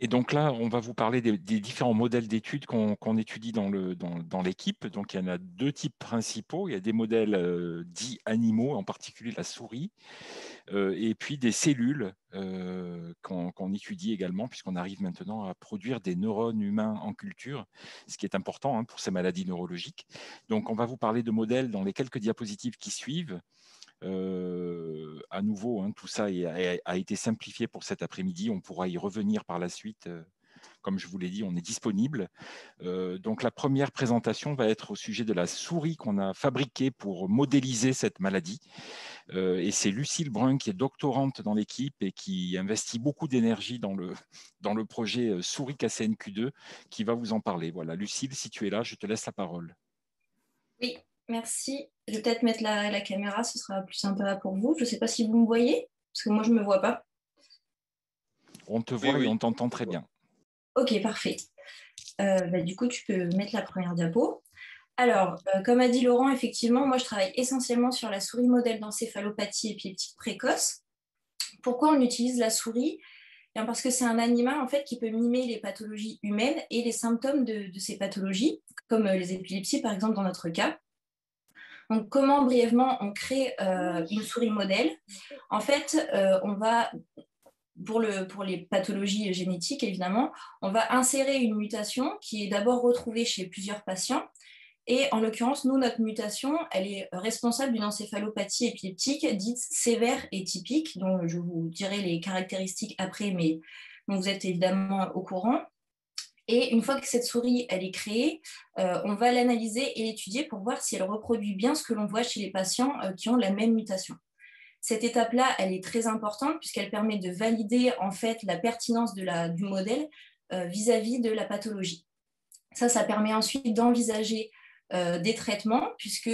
Et donc là, on va vous parler des, différents modèles d'études qu'on étudie dans l'équipe. Donc il y en a deux types principaux. Il y a des modèles euh, dits animaux, en particulier la souris, euh, et puis des cellules euh, qu'on étudie également, puisqu'on arrive maintenant à produire des neurones humains en culture, ce qui est important hein, pour ces maladies neurologiques. Donc on va vous parler de modèles dans les quelques diapositives qui suivent. À nouveau, hein, tout ça a, été simplifié pour cet après-midi. On pourra y revenir par la suite. Comme je vous l'ai dit, on est disponible. Donc la première présentation va être au sujet de la souris qu'on a fabriquée pour modéliser cette maladie. et c'est Lucille Brun qui est doctorante dans l'équipe et qui investit beaucoup d'énergie dans le, dans le projet Souris KCNQ2 qui va vous en parler. Voilà, Lucille, si tu es là, je te laisse la parole. Oui, Merci. Je vais peut-être mettre la, caméra, ce sera plus sympa pour vous. Je ne sais pas si vous me voyez, parce que moi, je ne me vois pas. On te voit et on t'entend très bien. Ok, parfait. Euh, bah, du coup, tu peux mettre la première diapo. Alors, euh, comme a dit Laurent, effectivement, moi, je travaille essentiellement sur la souris modèle d'encéphalopathie épileptique précoce. Pourquoi on utilise la souris? Eh Parce que c'est un animal en fait qui peut mimer les pathologies humaines et les symptômes de, de ces pathologies, comme euh, les épilepsies par exemple dans notre cas. Donc, comment brièvement on crée euh, une souris modèle? En fait, euh, on va, pour, le, pour les pathologies génétiques évidemment, on va insérer une mutation qui est d'abord retrouvée chez plusieurs patients. Et en l'occurrence, nous, notre mutation, elle est responsable d'une encéphalopathie épileptique dite sévère et typique, dont je vous dirai les caractéristiques après, mais vous êtes évidemment au courant. Et une fois que cette souris est créée, euh, on va l'analyser et l'étudier pour voir si elle reproduit bien ce que l'on voit chez les patients euh, qui ont la même mutation. Cette étape-là, elle est très importante puisqu'elle permet de valider en fait la pertinence du modèle euh, vis-à-vis de la pathologie. Ça, ça permet ensuite d'envisager des traitements, puisque,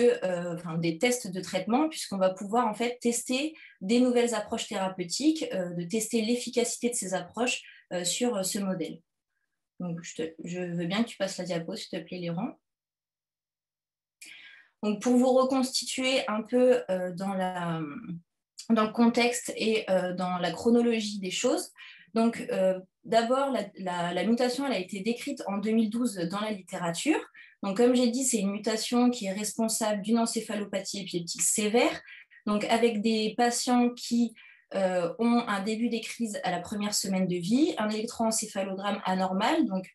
des tests de traitement, puisqu'on va pouvoir en fait tester des nouvelles approches thérapeutiques, de tester l'efficacité de ces approches sur ce modèle. Donc, je, veux bien que tu passes la diapo, s'il te plaît, Léron. Donc, pour vous reconstituer un peu euh, dans, la, le contexte et euh, dans la chronologie des choses, donc euh, d'abord, la, mutation elle a été décrite en 2012 dans la littérature. Donc, comme j'ai dit, c'est une mutation qui est responsable d'une encéphalopathie épileptique sévère, donc avec des patients qui euh, ont un début des crises à la première semaine de vie, un électroencéphalogramme anormal, donc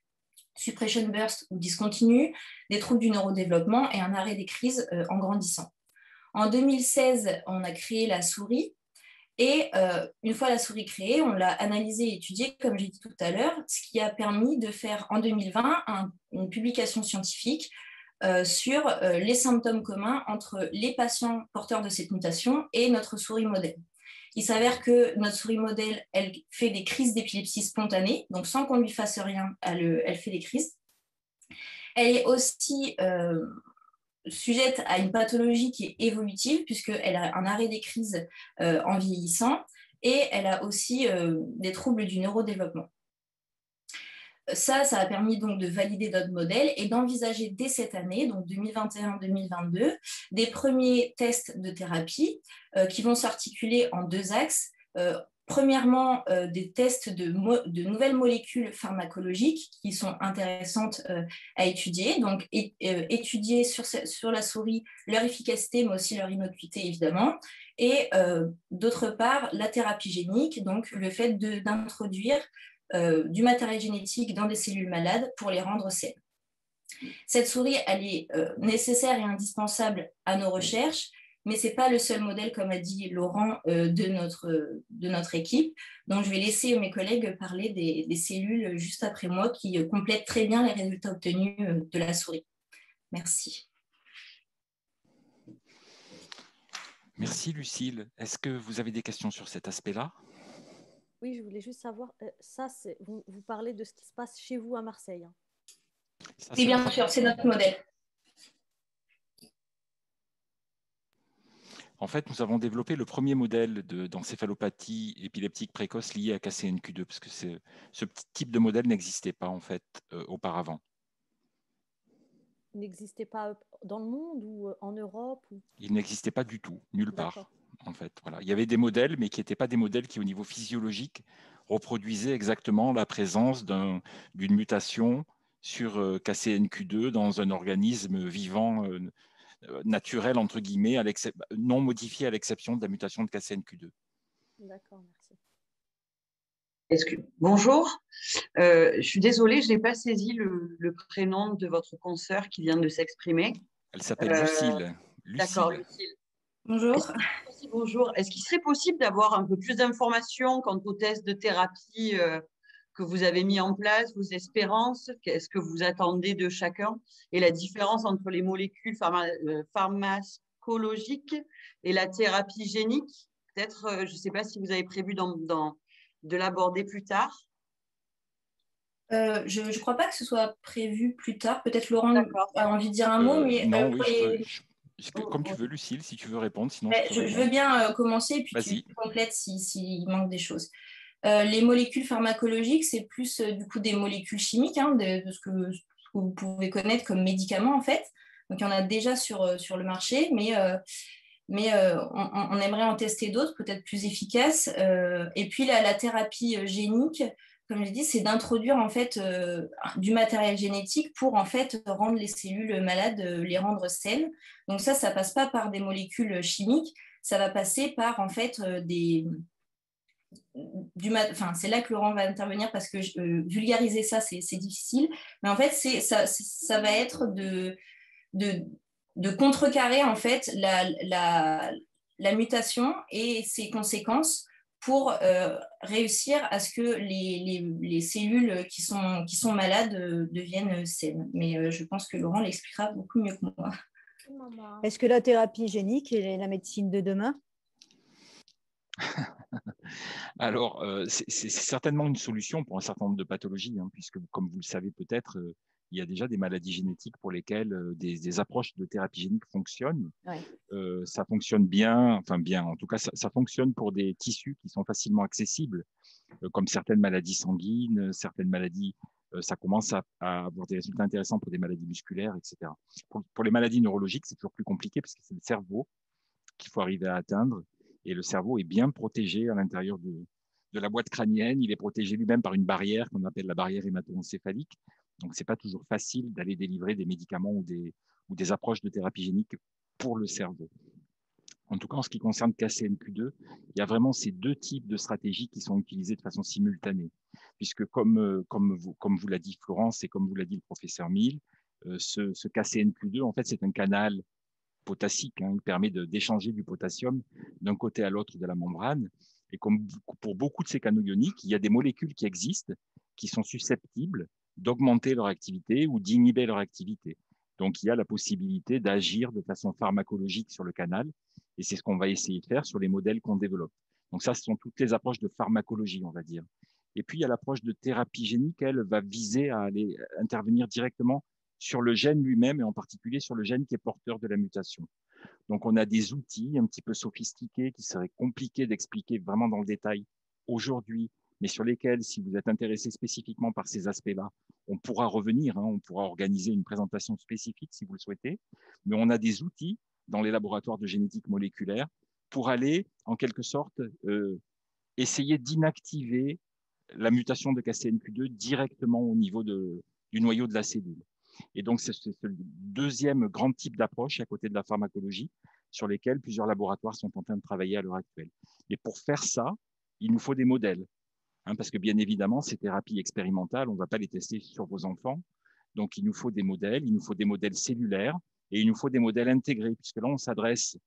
suppression burst ou discontinu, des troubles du neurodéveloppement et un arrêt des crises euh, en grandissant. En 2016, on a créé la souris et euh, une fois la souris créée, on l'a analysée et étudiée, comme j'ai dit tout à l'heure, ce qui a permis de faire en 2020 une publication scientifique sur les symptômes communs entre les patients porteurs de cette mutation et notre souris modèle. Il s'avère que notre souris modèle, elle fait des crises d'épilepsie spontanée, donc sans qu'on lui fasse rien, elle, fait des crises. Elle est aussi euh, sujette à une pathologie qui est évolutive, puisqu'elle a un arrêt des crises euh, en vieillissant, et elle a aussi euh, des troubles du neurodéveloppement. Ça, ça a permis donc de valider notre modèle et d'envisager dès cette année, donc 2021-2022, des premiers tests de thérapie euh, qui vont s'articuler en deux axes. Euh, premièrement, euh, des tests de, nouvelles molécules pharmacologiques qui sont intéressantes à étudier. Donc, étudier sur, sur, la souris leur efficacité, mais aussi leur innocuité, évidemment. Et d'autre part, la thérapie génique, donc le fait d'introduire euh, du matériel génétique dans des cellules malades pour les rendre saines. Cette souris, elle est euh, nécessaire et indispensable à nos recherches, mais ce n'est pas le seul modèle, comme a dit Laurent, euh, de, notre, de notre équipe. Donc, je vais laisser mes collègues parler des, des cellules juste après moi qui complètent très bien les résultats obtenus de la souris. Merci. Merci Lucille. Est-ce que vous avez des questions sur cet aspect-là? Oui, je voulais juste savoir, euh, ça, vous, vous, parlez de ce qui se passe chez vous à Marseille. Hein. oui, bien sûr, c'est notre modèle. En fait, nous avons développé le premier modèle d'encéphalopathie épileptique précoce liée à KCNQ2, parce que ce type de modèle n'existait pas en fait euh, auparavant. N'existait pas dans le monde ou euh, en Europe Il n'existait pas du tout, nulle part en fait. Voilà. Il y avait des modèles, mais qui n'étaient pas des modèles qui, au niveau physiologique, reproduisait exactement la présence d'une mutation sur KCNQ2 dans un organisme vivant naturel, entre guillemets, non modifié à l'exception de la mutation de KCNQ2. D'accord, merci. Bonjour, euh, je suis désolée, je n'ai pas saisi le, prénom de votre consoeur qui vient de s'exprimer. Elle s'appelle euh, Lucille. D'accord, Lucille. Bonjour. bonjour. Est-ce qu'il serait possible d'avoir un peu plus d'informations quant au test de thérapie euh, que vous avez mis en place, vos espérances, qu'est-ce que vous attendez de chacun et la différence entre les molécules pharmacologiques et la thérapie génique? Peut-être, je ne sais pas si vous avez prévu dans de l'aborder plus tard euh, je ne crois pas que ce soit prévu plus tard. Peut-être Laurent a envie de dire un mot, euh, mais non, oui, comme tu veux, Lucille, si tu veux répondre. Sinon, je, veux bien euh, commencer et puis tu complètes s'il si, manque des choses. les molécules pharmacologiques, c'est plus du coup des molécules chimiques, hein, de, ce, que, vous pouvez connaître comme médicaments en fait. Donc il y en a déjà sur, sur le marché, mais mais euh, on, aimerait en tester d'autres, peut-être plus efficaces. Euh, et puis la, thérapie euh, génique, comme je dit, c'est d'introduire en fait du matériel génétique pour en fait rendre les cellules malades, les rendre saines. Donc ça, ça passe pas par des molécules chimiques, ça va passer par en fait des du enfin, c'est là que Laurent va intervenir parce que vulgariser ça, c'est difficile. Mais en fait, ça, ça va être de, de, de contrecarrer en fait la, mutation et ses conséquences pour euh, réussir à ce que les, cellules qui sont, qui sont malades euh, deviennent saines. Mais euh, je pense que Laurent l'expliquera beaucoup mieux que moi. Est-ce que la thérapie génique est la médecine de demain? Alors, c'est certainement une solution pour un certain nombre de pathologies, hein, puisque, comme vous le savez peut-être, il y a déjà des maladies génétiques pour lesquelles euh, des, approches de thérapie génique fonctionnent. Euh, ça fonctionne bien, enfin bien, en tout cas, ça, fonctionne pour des tissus qui sont facilement accessibles, euh, comme certaines maladies sanguines, certaines maladies, ça commence à, avoir des résultats intéressants pour des maladies musculaires, etc. Pour, les maladies neurologiques, c'est toujours plus compliqué parce que c'est le cerveau qu'il faut arriver à atteindre, et le cerveau est bien protégé à l'intérieur de, de la boîte crânienne. Il est protégé lui-même par une barrière qu'on appelle la barrière hémato-encéphalique. Donc, ce n'est pas toujours facile d'aller délivrer des médicaments ou des, ou des approches de thérapie génique pour le cerveau. En tout cas, en ce qui concerne KCNQ2, il y a vraiment ces deux types de stratégies qui sont utilisées de façon simultanée, puisque comme, euh, comme vous, comme vous l'a dit Florence et comme vous l'a dit le professeur Mill, euh, ce, ce, KCNQ2, en fait, c'est un canal potassique. Hein, il permet d'échanger du potassium d'un côté à l'autre de la membrane. Et comme pour beaucoup de ces canaux ioniques, il y a des molécules qui existent, qui sont susceptibles d'augmenter leur activité ou d'inhiber leur activité. Donc, il y a la possibilité d'agir de façon pharmacologique sur le canal, et c'est ce qu'on va essayer de faire sur les modèles qu'on développe. Donc, ça, ce sont toutes les approches de pharmacologie, on va dire. Et puis, il y a l'approche de thérapie génique, elle va viser à aller intervenir directement sur le gène lui-même, et en particulier sur le gène qui est porteur de la mutation. Donc, on a des outils un petit peu sophistiqués qui seraient compliqués d'expliquer vraiment dans le détail aujourd'hui mais sur lesquels, si vous êtes intéressé spécifiquement par ces aspects-là, on pourra revenir, hein, on pourra organiser une présentation spécifique si vous le souhaitez, mais on a des outils dans les laboratoires de génétique moléculaire pour aller, en quelque sorte, euh, essayer d'inactiver la mutation de KCNQ2 directement au niveau du noyau de la cellule. Et donc, c'est le deuxième grand type d'approche à côté de la pharmacologie sur lesquels plusieurs laboratoires sont en train de travailler à l'heure actuelle. Et pour faire ça, il nous faut des modèles. Hein, parce que bien évidemment, ces thérapies expérimentales, on ne va pas les tester sur vos enfants. Donc, il nous faut des modèles, il nous faut des modèles cellulaires et il nous faut des modèles intégrés, puisque là, on s'adresse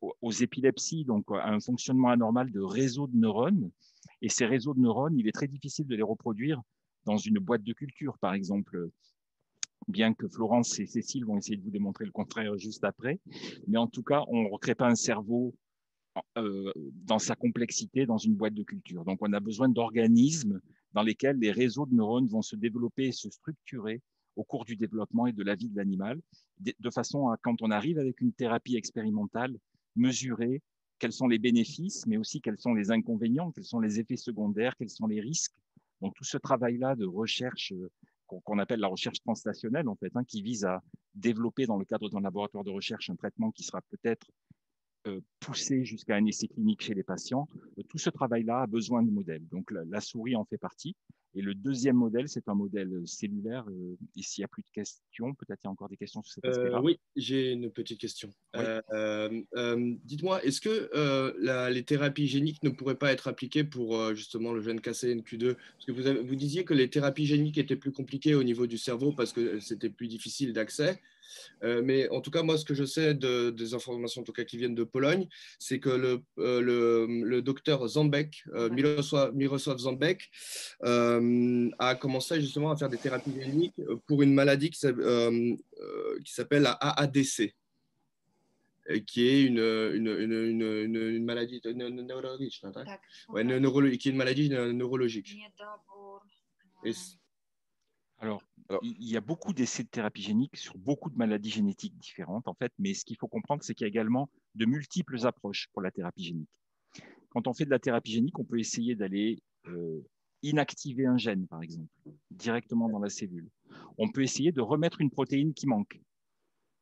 aux, épilepsies, donc à un fonctionnement anormal de réseaux de neurones. Et ces réseaux de neurones, il est très difficile de les reproduire dans une boîte de culture, par exemple, bien que Florence et Cécile vont essayer de vous démontrer le contraire juste après. Mais en tout cas, on ne recrée pas un cerveau euh, dans sa complexité dans une boîte de culture. Donc, on a besoin d'organismes dans lesquels les réseaux de neurones vont se développer et se structurer au cours du développement et de la vie de l'animal, de façon à, quand on arrive avec une thérapie expérimentale, mesurer quels sont les bénéfices, mais aussi quels sont les inconvénients, quels sont les effets secondaires, quels sont les risques. Donc, tout ce travail-là de recherche euh, qu'on appelle la recherche translationnelle, en fait, hein, qui vise à développer dans le cadre d'un laboratoire de recherche un traitement qui sera peut-être poussé jusqu'à un essai clinique chez les patients. Tout ce travail-là a besoin de modèles. Donc la, souris en fait partie. Et le deuxième modèle, c'est un modèle cellulaire. Euh, et s'il n'y a plus de questions, peut-être il y a encore des questions sur cet aspect-là. oui, j'ai une petite question. Dites-moi, est-ce que les thérapies géniques ne pourraient pas être appliquées pour justement le gène KCNQ2 Parce que vous, vous disiez que les thérapies géniques étaient plus compliquées au niveau du cerveau parce que c'était plus difficile d'accès. Euh, mais en tout cas, moi, ce que je sais de, des informations en tout cas, qui viennent de Pologne, c'est que le, euh, le, le, docteur Zambek, euh, Mirosław, Zambek, a commencé justement à faire des thérapies géniques pour une maladie qui s'appelle la AADC qui est une, une, une, une maladie neurologique, ouais, qui est une maladie neurologique. Et, alors, il y a beaucoup d'essais de thérapie génique sur beaucoup de maladies génétiques différentes, en fait, mais ce qu'il faut comprendre, c'est qu'il y a également de multiples approches pour la thérapie génique. Quand on fait de la thérapie génique, on peut essayer d'aller euh, inactiver un gène, par exemple, directement dans la cellule. On peut essayer de remettre une protéine qui manque,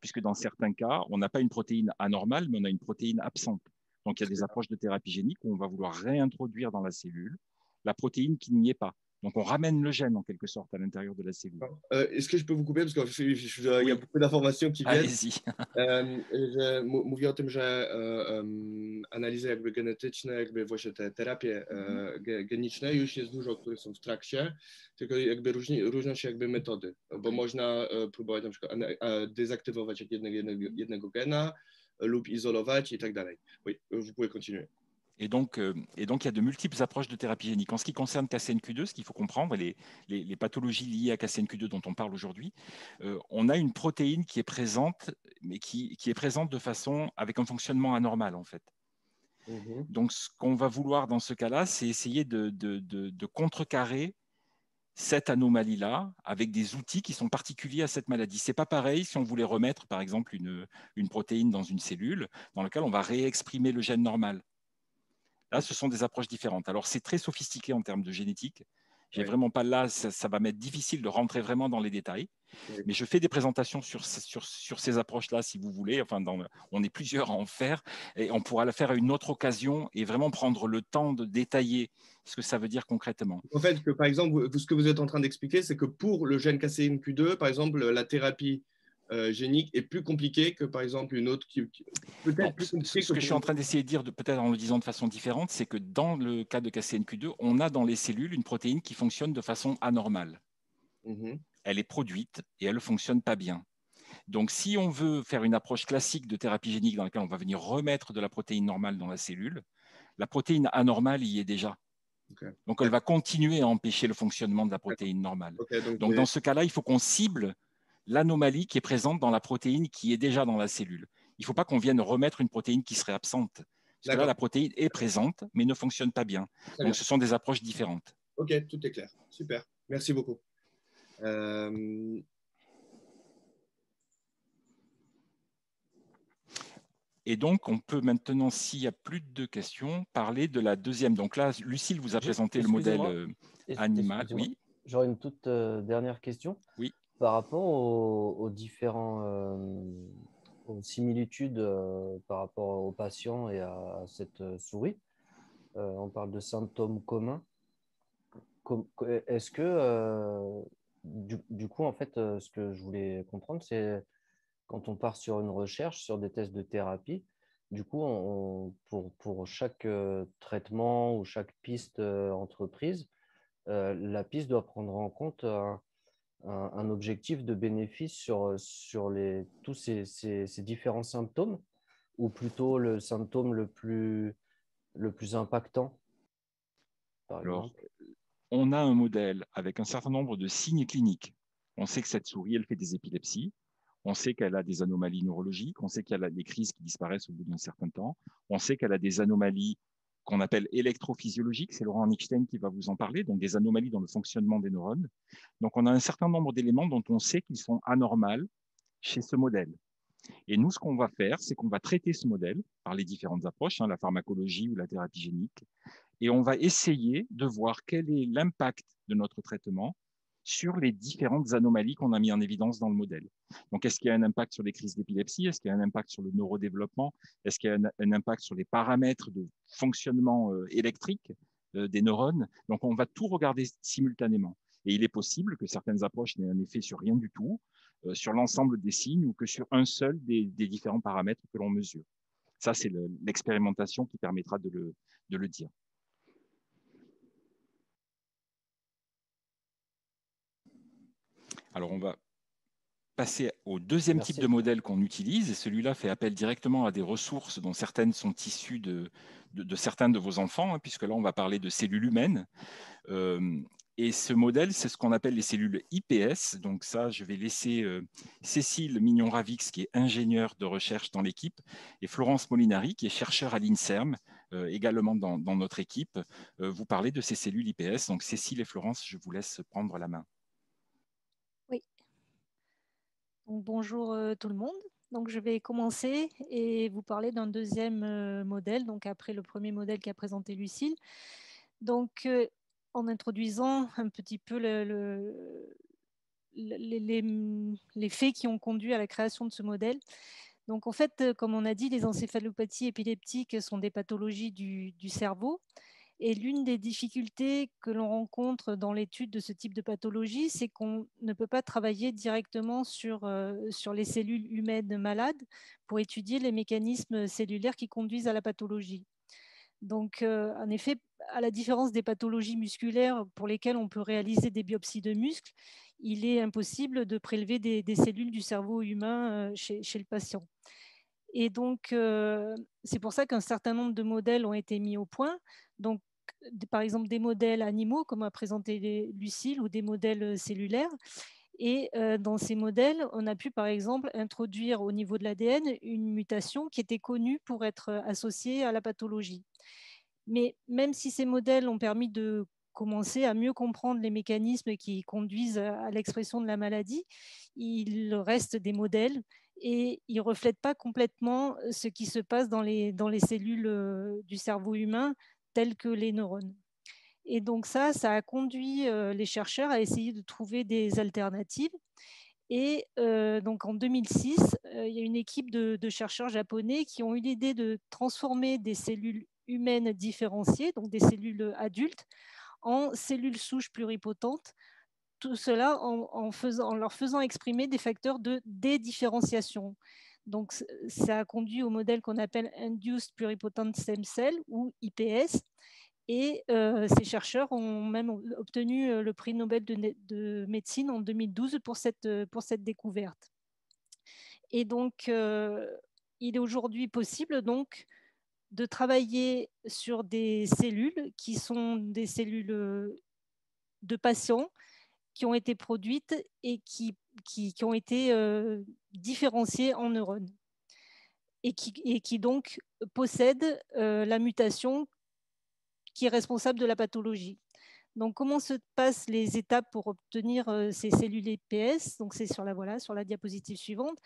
puisque dans certains cas, on n'a pas une protéine anormale, mais on a une protéine absente. Donc, il y a des approches de thérapie génique où on va vouloir réintroduire dans la cellule la protéine qui n'y est pas. Donc, on ramène le gène en quelque sorte à l'intérieur de la cellule. Euh, est-ce que je peux vous couper? Parce qu'il y a beaucoup d'informations qui viennent. Allez-y. o tym, że um, analizy jakby genetyczne, jakby właśnie te terapie mm geniczne już jest dużo, które są w trakcie, tylko jakby różni, różnią się jakby metody, bo można próbować na przykład dezaktywować jednego, jednego, jednego gena lub izolować i tak dalej. Vous pouvez continuer. Et donc, euh, et donc, il y a de multiples approches de thérapie génique. En ce qui concerne KCNQ2, ce qu'il faut comprendre, les, les, pathologies liées à KCNQ2 dont on parle aujourd'hui, euh, on a une protéine qui est présente, mais qui, qui, est présente de façon avec un fonctionnement anormal, en fait. Mhm. Donc, ce qu'on va vouloir dans ce cas-là, c'est essayer de, de, de, contrecarrer cette anomalie-là avec des outils qui sont particuliers à cette maladie. C'est pas pareil si on voulait remettre, par exemple, une, une protéine dans une cellule dans laquelle on va réexprimer le gène normal. Là, ce sont des approches différentes. Alors, c'est très sophistiqué en termes de génétique. J'ai vraiment pas là, ça, va m'être difficile de rentrer vraiment dans les détails. Mais je fais des présentations sur, sur, sur ces approches-là, si vous voulez. Enfin, dans, on est plusieurs à en faire. Et on pourra le faire à une autre occasion et vraiment prendre le temps de détailler ce que ça veut dire concrètement. En fait, que, par exemple, vous, ce que vous êtes en train d'expliquer, c'est que pour le gène KCNQ2, par exemple, la thérapie euh, génique est plus compliqué que par exemple une autre qui, peut-être plus compliquée. Ce que, je suis en train d'essayer de dire, de, peut-être en le disant de façon différente, c'est que dans le cas de KCNQ2, on a dans les cellules une protéine qui fonctionne de façon anormale. Mm-hmm. Elle est produite et elle ne fonctionne pas bien. Donc, si on veut faire une approche classique de thérapie génique dans laquelle on va venir remettre de la protéine normale dans la cellule, la protéine anormale y est déjà. Donc, elle va continuer à empêcher le fonctionnement de la protéine normale. donc, dans ce cas-là, il faut qu'on cible l'anomalie qui est présente dans la protéine qui est déjà dans la cellule. Il ne faut pas qu'on vienne remettre une protéine qui serait absente. Parce que là, la protéine est présente, mais ne fonctionne pas bien. Donc, ce sont des approches différentes. OK, tout est clair. Super. Merci beaucoup. Euh, Et donc, on peut maintenant, s'il n'y a plus de questions, parler de la deuxième. Donc là, Lucille vous a présenté le modèle euh, animal. Oui. J'aurais une toute euh, dernière question. Oui. Par rapport aux, différents similitudes par rapport aux patients et à, cette souris, on parle de symptômes communs. Est-ce que, du, coup, en fait, ce que je voulais comprendre, c'est quand on part sur une recherche, sur des tests de thérapie, du coup, pour, chaque traitement ou chaque piste entreprise, la piste doit prendre en compte objectif de bénéfice sur, sur les, tous ces, ces, différents symptômes ou plutôt le symptôme le plus, le plus impactant Alors, on a un modèle avec un certain nombre de signes cliniques. On sait que cette souris, elle fait des épilepsies. On sait qu'elle a des anomalies neurologiques. On sait qu'elle a des crises qui disparaissent au bout d'un certain temps. On sait qu'elle a des anomalies qu'on appelle électrophysiologiques. C'est Laurent Einstein qui va vous en parler, donc des anomalies dans le fonctionnement des neurones. Donc, on a un certain nombre d'éléments dont on sait qu'ils sont anormaux chez ce modèle. Et nous, ce qu'on va faire, c'est qu'on va traiter ce modèle par les différentes approches, hein, la pharmacologie ou la thérapie génique, et on va essayer de voir quel est l'impact de notre traitement sur les différentes anomalies qu'on a mis en évidence dans le modèle. Donc, est-ce qu'il y a un impact sur les crises d'épilepsie? Est-ce qu'il y a un impact sur le neurodéveloppement? Est-ce qu'il y a un, impact sur les paramètres de fonctionnement euh, électrique euh, des neurones? Donc, on va tout regarder simultanément. Et il est possible que certaines approches n'aient un effet sur rien du tout, euh, sur l'ensemble des signes ou que sur un seul des, différents paramètres que l'on mesure. Ça, c'est l'expérimentation qui permettra de le dire. Alors, on va passer au deuxième type de modèle qu'on utilise, et celui-là fait appel directement à des ressources dont certaines sont issues de, certains de vos enfants, hein, puisque là, on va parler de cellules humaines. Euh, et ce modèle, c'est ce qu'on appelle les cellules IPS. Donc ça, je vais laisser euh, Cécile Mignon-Ravix, qui est ingénieure de recherche dans l'équipe, et Florence Molinari, qui est chercheur à l'INSERM, euh, également dans, dans, notre équipe, vous parler de ces cellules IPS. Donc Cécile et Florence, je vous laisse prendre la main bonjour euh, tout le monde. Donc, je vais commencer et vous parler d'un deuxième euh, modèle, donc après le premier modèle qu'a présenté Lucille. Donc, euh, en introduisant un petit peu les, faits qui ont conduit à la création de ce modèle. Donc, en fait, comme on a dit, les encéphalopathies épileptiques sont des pathologies du cerveau et l'une des difficultés que l'on rencontre dans l'étude de ce type de pathologie, c'est qu'on ne peut pas travailler directement sur, euh, sur les cellules humaines malades pour étudier les mécanismes cellulaires qui conduisent à la pathologie. Donc, euh, en effet, à la différence des pathologies musculaires pour lesquelles on peut réaliser des biopsies de muscles, il est impossible de prélever des, cellules du cerveau humain euh, chez, le patient. Et donc, c'est pour ça qu'un certain nombre de modèles ont été mis au point. Donc, par exemple des modèles animaux, comme a présenté Lucille, ou des modèles euh, cellulaires. Et euh, dans ces modèles, on a pu par exemple introduire au niveau de l'ADN une mutation qui était connue pour être euh, associée à la pathologie. Mais même si ces modèles ont permis de commencer à mieux comprendre les mécanismes qui conduisent à l'expression de la maladie, il reste des modèles et ils ne reflètent pas complètement ce qui se passe dans les, dans les cellules du cerveau humain tels que les neurones. Et donc ça, ça a conduit euh, les chercheurs à essayer de trouver des alternatives. Et euh, donc en 2006, euh, il y a une équipe de, chercheurs japonais qui ont eu l'idée de transformer des cellules humaines différenciées, donc des cellules adultes, en cellules souches pluripotentes. Tout cela en, en leur faisant exprimer des facteurs de dédifférenciation. Donc, ça a conduit au modèle qu'on appelle Induced Pluripotent Stem Cell ou IPS. Et euh, ces chercheurs ont même obtenu euh, le prix Nobel de, médecine en 2012 pour cette, euh, pour cette découverte. Et donc, il est aujourd'hui possible donc de travailler sur des cellules qui sont des cellules de patients qui ont été produites et qui, qui, ont été euh, différenciées en neurones et qui, donc possèdent euh, la mutation qui est responsable de la pathologie. Donc, comment se passent les étapes pour obtenir euh, ces cellules EPS Donc, c'est sur la voilà, sur la diapositive suivante.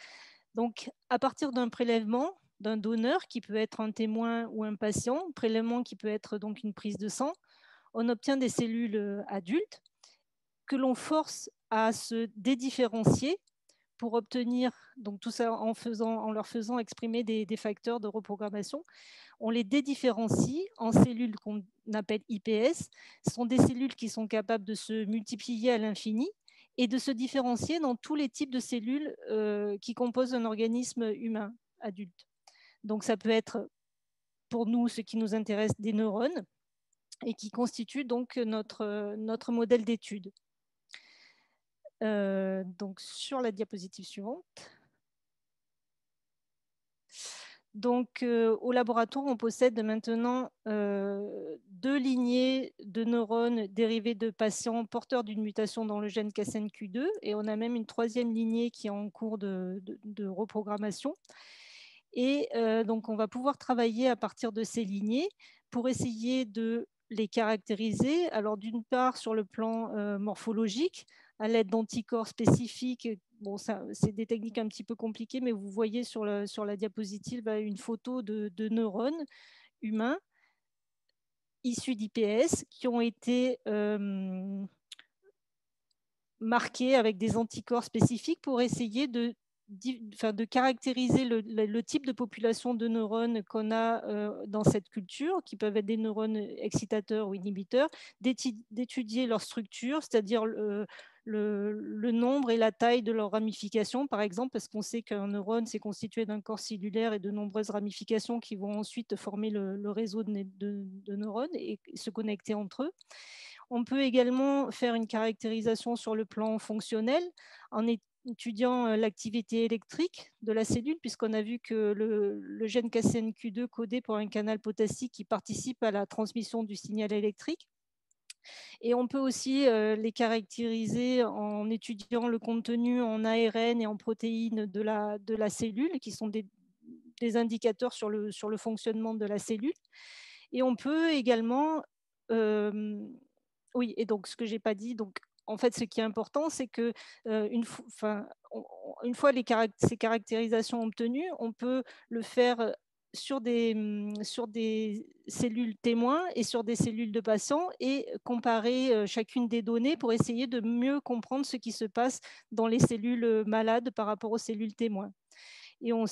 Donc, à partir d'un prélèvement d'un donneur qui peut être un témoin ou un patient, prélèvement qui peut être donc une prise de sang, on obtient des cellules adultes que l'on force à se dédifférencier pour obtenir, donc tout ça en, leur faisant exprimer des, facteurs de reprogrammation, on les dédifférencie en cellules qu'on appelle IPS. Ce sont des cellules qui sont capables de se multiplier à l'infini et de se différencier dans tous les types de cellules euh, qui composent un organisme humain adulte. Donc ça peut être, pour nous, ce qui nous intéresse, des neurones et qui constituent donc notre, notre modèle d'étude. Euh, donc sur la diapositive suivante. Donc, euh, au laboratoire, on possède maintenant euh, deux lignées de neurones dérivés de patients porteurs d'une mutation dans le gène KSNQ2 et on a même une troisième lignée qui est en cours de, reprogrammation. Et donc, on va pouvoir travailler à partir de ces lignées pour essayer de les caractériser. Alors, d'une part, sur le plan morphologique, à l'aide d'anticorps spécifiques. Bon, c'est des techniques un petit peu compliquées, mais vous voyez sur, la diapositive bah, une photo de, neurones humains issus d'IPS qui ont été euh, marqués avec des anticorps spécifiques pour essayer de de caractériser le, type de population de neurones qu'on a euh, dans cette culture, qui peuvent être des neurones excitateurs ou inhibiteurs, d'étudier leur structure, c'est-à-dire le, nombre et la taille de leurs ramifications, par exemple, parce qu'on sait qu'un neurone, c'est constitué d'un corps cellulaire et de nombreuses ramifications qui vont ensuite former le, réseau de, neurones et se connecter entre eux. On peut également faire une caractérisation sur le plan fonctionnel en, étudiant euh, l'activité électrique de la cellule, puisqu'on a vu que le, gène KCNQ2 codé pour un canal potassique qui participe à la transmission du signal électrique. Et on peut aussi euh, les caractériser en étudiant le contenu en ARN et en protéines de la, de la cellule, qui sont des, indicateurs sur le, sur le fonctionnement de la cellule. Et on peut également, euh, oui, et donc ce que j'ai pas dit, donc en fait, ce qui est important, c'est que une, fois ces caractérisations obtenues, on peut le faire sur des, mmh, sur des cellules témoins et sur des cellules de patients et comparer chacune des données pour essayer de mieux comprendre ce qui se passe dans les cellules malades par rapport aux cellules témoins. Et on,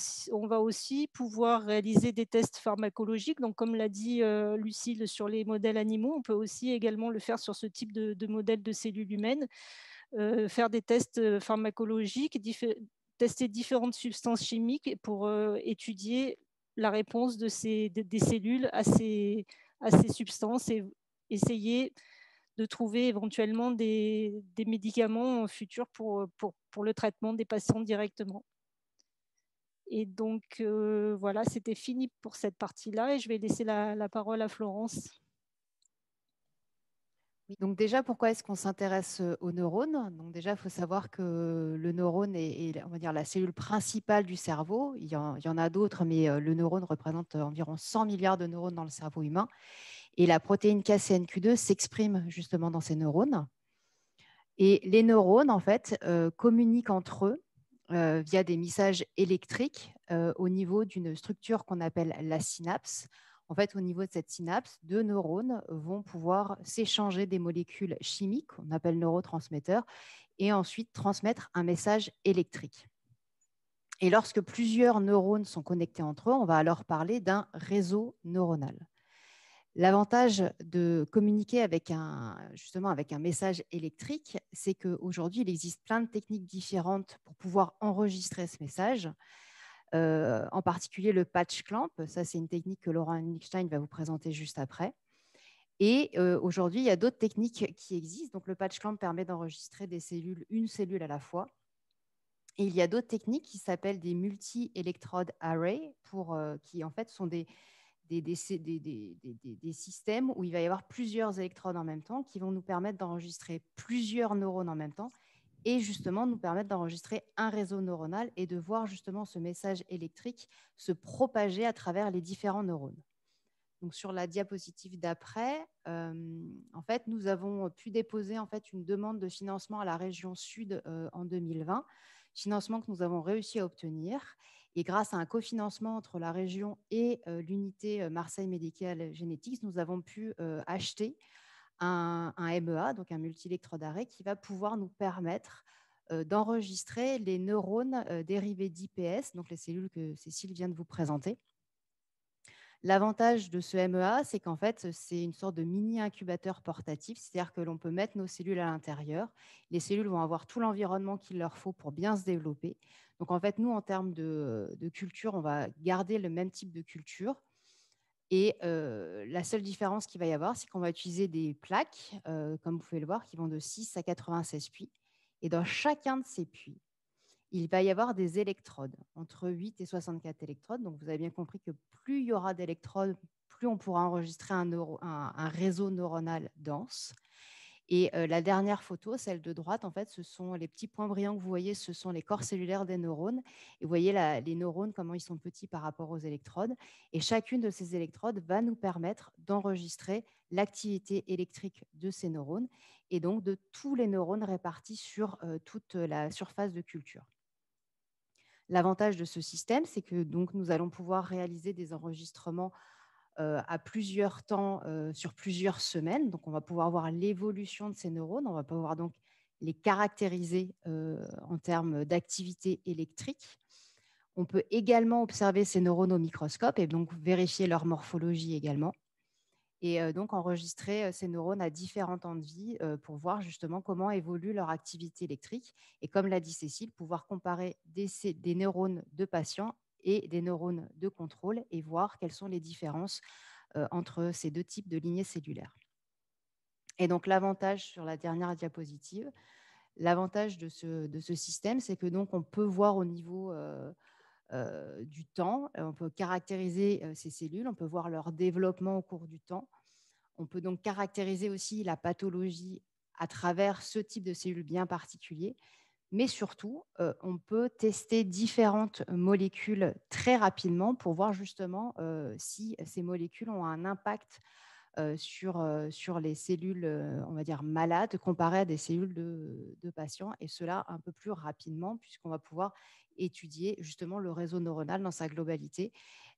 va aussi pouvoir réaliser des tests pharmacologiques. Donc, comme l'a dit euh, Lucille sur les modèles animaux, on peut aussi également le faire sur ce type de, modèle de cellules humaines, euh, faire des tests euh, pharmacologiques, tester différentes substances chimiques pour étudier la réponse des cellules à ces, substances et essayer de trouver éventuellement des, médicaments futurs pour le traitement des patients directement. Et donc, euh, voilà, c'était fini pour cette partie-là et je vais laisser la, parole à Florence. donc déjà, pourquoi est-ce qu'on s'intéresse euh, aux neurones? Donc déjà, il faut savoir que le neurone est, on va dire, la cellule principale du cerveau. Il y en, a d'autres, mais euh, le neurone représente environ 100 milliards de neurones dans le cerveau humain. Et la protéine KCNQ2 s'exprime justement dans ces neurones. Et les neurones, en fait, communiquent entre eux euh, via des messages électriques euh, au niveau d'une structure qu'on appelle la synapse. En fait, au niveau de cette synapse, deux neurones vont pouvoir s'échanger des molécules chimiques, qu'on appelle neurotransmetteurs, et ensuite transmettre un message électrique. Et lorsque plusieurs neurones sont connectés entre eux, on va alors parler d'un réseau neuronal. L'avantage de communiquer avec un, justement avec un message électrique, c'est qu'aujourd'hui, il existe plein de techniques différentes pour pouvoir enregistrer ce message. Euh, en particulier le patch clamp, ça c'est une technique que Laurent Einstein va vous présenter juste après. Et euh, aujourd'hui, il y a d'autres techniques qui existent. Donc le patch clamp permet d'enregistrer des cellules, une cellule à la fois. Et il y a d'autres techniques qui s'appellent des multi-electrode array, pour, euh, qui en fait sont des, des, systèmes où il va y avoir plusieurs électrodes en même temps qui vont nous permettre d'enregistrer plusieurs neurones en même temps et justement nous permettre d'enregistrer un réseau neuronal et de voir justement ce message électrique se propager à travers les différents neurones. Donc sur la diapositive d'après, euh, en fait, nous avons pu déposer en fait une demande de financement à la région Sud euh, en 2020, financement que nous avons réussi à obtenir. Et grâce à un cofinancement entre la région et l'unité Marseille Medical Genetics, nous avons pu acheter un, MEA, donc un multi-électrode arrêt, qui va pouvoir nous permettre d'enregistrer les neurones dérivés d'IPS, donc les cellules que Cécile vient de vous présenter. L'avantage de ce MEA, c'est qu'en fait, c'est une sorte de mini-incubateur portatif, c'est-à-dire que l'on peut mettre nos cellules à l'intérieur. Les cellules vont avoir tout l'environnement qu'il leur faut pour bien se développer. Donc, en fait, nous, en termes de, culture, on va garder le même type de culture. Et euh, la seule différence qu'il va y avoir, c'est qu'on va utiliser des plaques, euh, comme vous pouvez le voir, qui vont de 6 à 96 puits. Et dans chacun de ces puits, il va y avoir des électrodes, entre 8 et 64 électrodes. Donc, vous avez bien compris que plus il y aura d'électrodes, plus on pourra enregistrer un réseau neuronal dense. Et la dernière photo, celle de droite, en fait, ce sont les petits points brillants que vous voyez, ce sont les corps cellulaires des neurones. Et vous voyez les neurones, comment ils sont petits par rapport aux électrodes. Et chacune de ces électrodes va nous permettre d'enregistrer l'activité électrique de ces neurones et donc de tous les neurones répartis sur toute la surface de culture. L'avantage de ce système, c'est que nous allons pouvoir réaliser des enregistrements à plusieurs temps sur plusieurs semaines. Donc, on va pouvoir voir l'évolution de ces neurones. On va pouvoir donc les caractériser en termes d'activité électrique. On peut également observer ces neurones au microscope et donc vérifier leur morphologie également. Et donc enregistrer ces neurones à différents temps de vie pour voir justement comment évolue leur activité électrique. Et comme l'a dit Cécile, pouvoir comparer des, neurones de patients et des neurones de contrôle et voir quelles sont les différences entre ces deux types de lignées cellulaires. Et donc l'avantage sur la dernière diapositive, l'avantage de ce, système, c'est que donc on peut voir au niveau du temps. Euh, on peut caractériser euh, ces cellules, on peut voir leur développement au cours du temps. On peut donc caractériser aussi la pathologie à travers ce type de cellules bien particulier. Mais surtout, on peut tester différentes molécules très rapidement pour voir justement si ces molécules ont un impact sur, sur les cellules, on va dire, malades comparées à des cellules de, patients, et cela un peu plus rapidement, puisqu'on va pouvoir étudier justement le réseau neuronal dans sa globalité.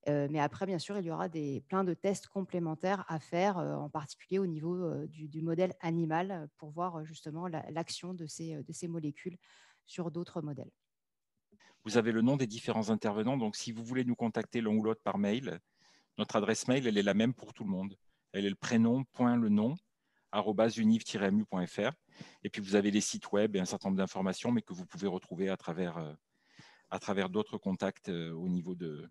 Euh, mais après, bien sûr, il y aura des, plein de tests complémentaires à faire, euh, en particulier au niveau euh, du, modèle animal, pour voir justement l'action de, ces, de ces molécules sur d'autres modèles. Vous avez le nom des différents intervenants, donc si vous voulez nous contacter l'un ou l'autre par mail, notre adresse mail, elle est la même pour tout le monde. Elle est le prénom, point le nom, univ-mu.fr. Et puis vous avez les sites web et un certain nombre d'informations, mais que vous pouvez retrouver à travers travers d'autres contacts euh, au niveau de,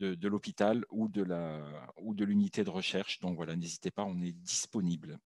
de, l'hôpital ou de l'unité de recherche. Donc voilà, n'hésitez pas, on est disponible.